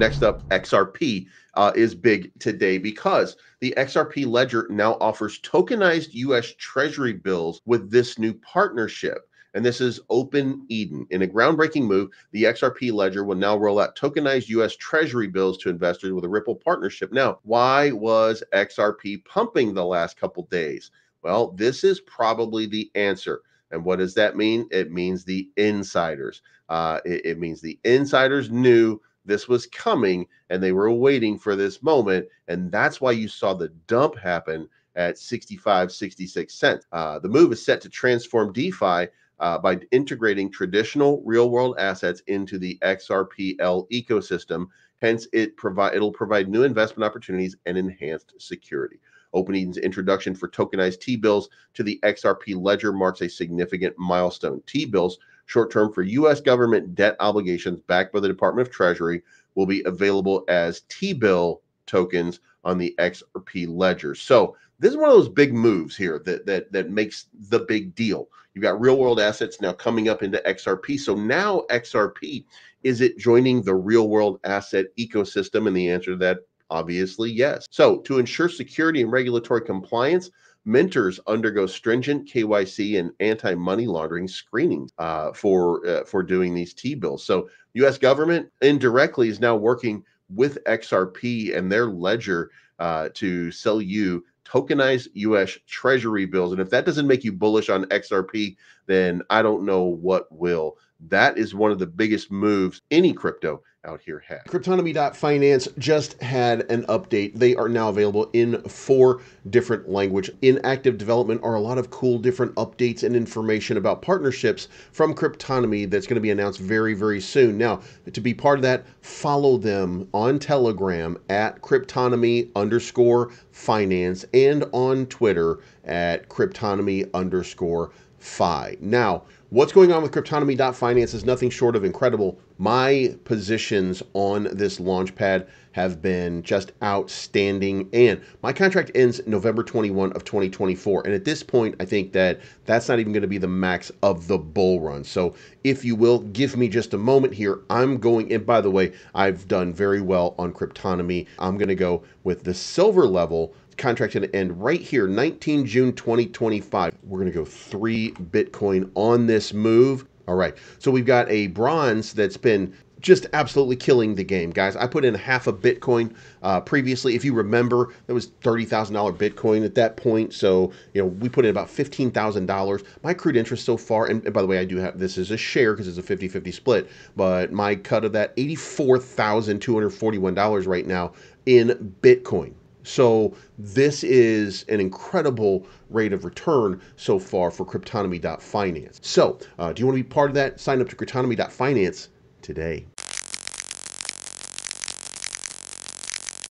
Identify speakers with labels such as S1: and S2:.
S1: next up, XRP uh, is big today because the XRP ledger now offers tokenized US Treasury bills with this new partnership. And this is OpenEden. In a groundbreaking move, the XRP ledger will now roll out tokenized US Treasury bills to investors with a Ripple partnership. Now, why was XRP pumping the last couple days? Well, this is probably the answer. And what does that mean? It means the insiders. Uh, it, it means the insiders knew this was coming and they were waiting for this moment. And that's why you saw the dump happen at 65, 66 cents. Uh, the move is set to transform DeFi uh, by integrating traditional real world assets into the XRPL ecosystem. Hence, it provide it'll provide new investment opportunities and enhanced security. OpenEden's introduction for tokenized T bills to the XRP ledger marks a significant milestone. T bills, short term for U.S. government debt obligations backed by the Department of Treasury, will be available as T bill tokens on the XRP ledger. So this is one of those big moves here that that that makes the big deal. You've got real world assets now coming up into XRP. So now XRP is it joining the real world asset ecosystem? And the answer to that obviously yes. So to ensure security and regulatory compliance, Minters undergo stringent KYC and anti-money laundering screenings uh, for uh, for doing these T bills. So U.S. government indirectly is now working with XRP and their ledger uh, to sell you tokenized US Treasury bills. And if that doesn't make you bullish on XRP, then I don't know what will. That is one of the biggest moves any crypto out here had. Cryptonomy.finance just had an update. They are now available in four different language. In active development are a lot of cool different updates and information about partnerships from Cryptonomy that's going to be announced very, very soon. Now, to be part of that, follow them on Telegram at Cryptonomy underscore finance and on Twitter at Cryptonomy underscore Fi. Now, what's going on with Cryptonomy.finance is nothing short of incredible. My positions on this launchpad have been just outstanding. And my contract ends November 21 of 2024. And at this point, I think that that's not even going to be the max of the bull run. So if you will, give me just a moment here. I'm going, and by the way, I've done very well on Cryptonomy. I'm going to go with the silver level contract to end right here, 19 June 2025. We're going to go three Bitcoin on this move. All right, so we've got a bronze that's been just absolutely killing the game, guys. I put in half a Bitcoin uh, previously. If you remember, that was $30,000 Bitcoin at that point. So, you know, we put in about $15,000. My accrued interest so far, and, and, by the way, I do have this is a share because it's a 50 50 split, but my cut of that $84,241 right now in Bitcoin. So this is an incredible rate of return so far for Cryptonomy.finance. So uh, do you want to be part of that? Sign up to Cryptonomy.finance today.